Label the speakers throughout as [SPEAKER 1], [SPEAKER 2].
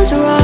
[SPEAKER 1] was wrong.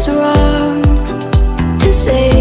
[SPEAKER 1] was wrong to say